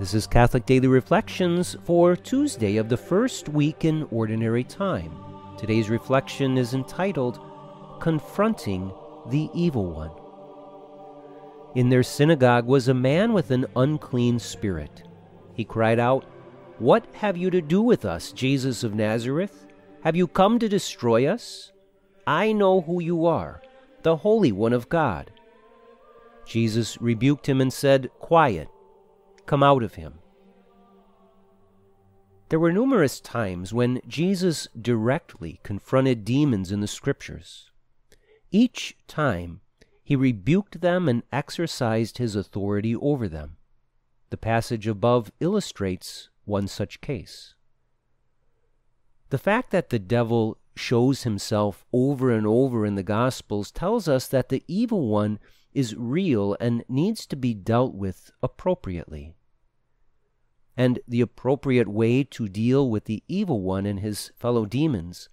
This is Catholic Daily Reflections for Tuesday of the first week in Ordinary Time. Today's reflection is entitled Confronting the Evil One. In their synagogue was a man with an unclean spirit. He cried out, What have you to do with us, Jesus of Nazareth? Have you come to destroy us? I know who you are, the Holy One of God. Jesus rebuked him and said, Quiet, come out of him. There were numerous times when Jesus directly confronted demons in the Scriptures. Each time he rebuked them and exercised his authority over them. The passage above illustrates one such case. The fact that the devil shows himself over and over in the Gospels tells us that the evil one is real and needs to be dealt with appropriately. And the appropriate way to deal with the evil one and his fellow demons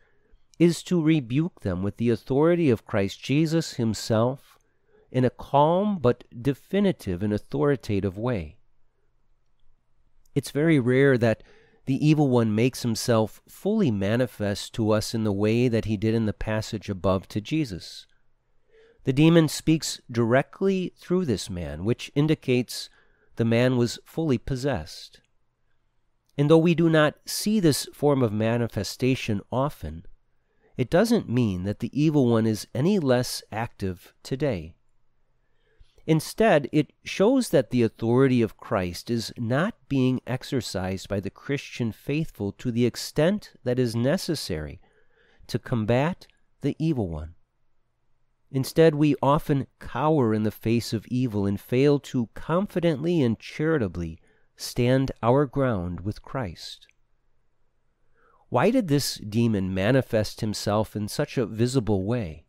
is to rebuke them with the authority of Christ Jesus himself in a calm but definitive and authoritative way. It's very rare that the evil one makes himself fully manifest to us in the way that he did in the passage above to Jesus. The demon speaks directly through this man, which indicates the man was fully possessed. And though we do not see this form of manifestation often, it doesn't mean that the evil one is any less active today. Instead, it shows that the authority of Christ is not being exercised by the Christian faithful to the extent that is necessary to combat the evil one. Instead, we often cower in the face of evil and fail to confidently and charitably stand our ground with Christ. Why did this demon manifest himself in such a visible way?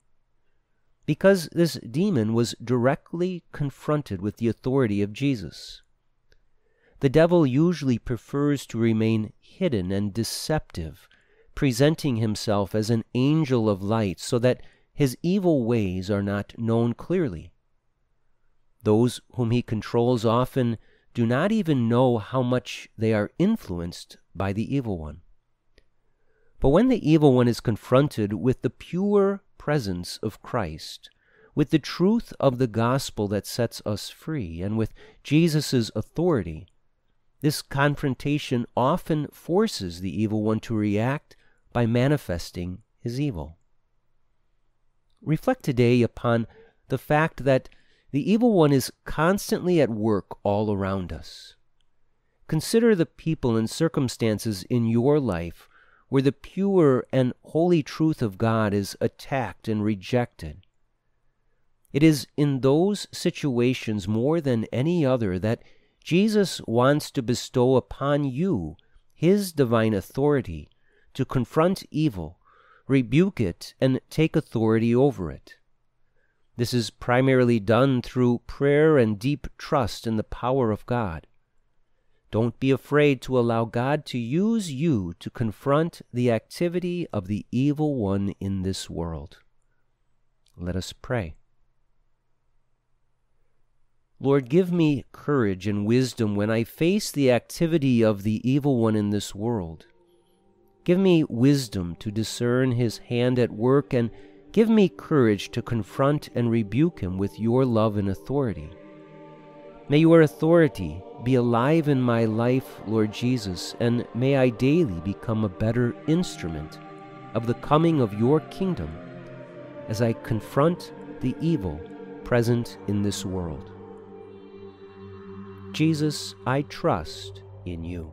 Because this demon was directly confronted with the authority of Jesus. The devil usually prefers to remain hidden and deceptive, presenting himself as an angel of light so that his evil ways are not known clearly. Those whom he controls often do not even know how much they are influenced by the evil one. But when the evil one is confronted with the pure presence of Christ, with the truth of the gospel that sets us free, and with Jesus' authority, this confrontation often forces the evil one to react by manifesting his evil. Reflect today upon the fact that the evil one is constantly at work all around us. Consider the people and circumstances in your life where the pure and holy truth of God is attacked and rejected. It is in those situations more than any other that Jesus wants to bestow upon you his divine authority to confront evil rebuke it, and take authority over it. This is primarily done through prayer and deep trust in the power of God. Don't be afraid to allow God to use you to confront the activity of the evil one in this world. Let us pray. Lord, give me courage and wisdom when I face the activity of the evil one in this world. Give me wisdom to discern his hand at work, and give me courage to confront and rebuke him with your love and authority. May your authority be alive in my life, Lord Jesus, and may I daily become a better instrument of the coming of your kingdom as I confront the evil present in this world. Jesus, I trust in you.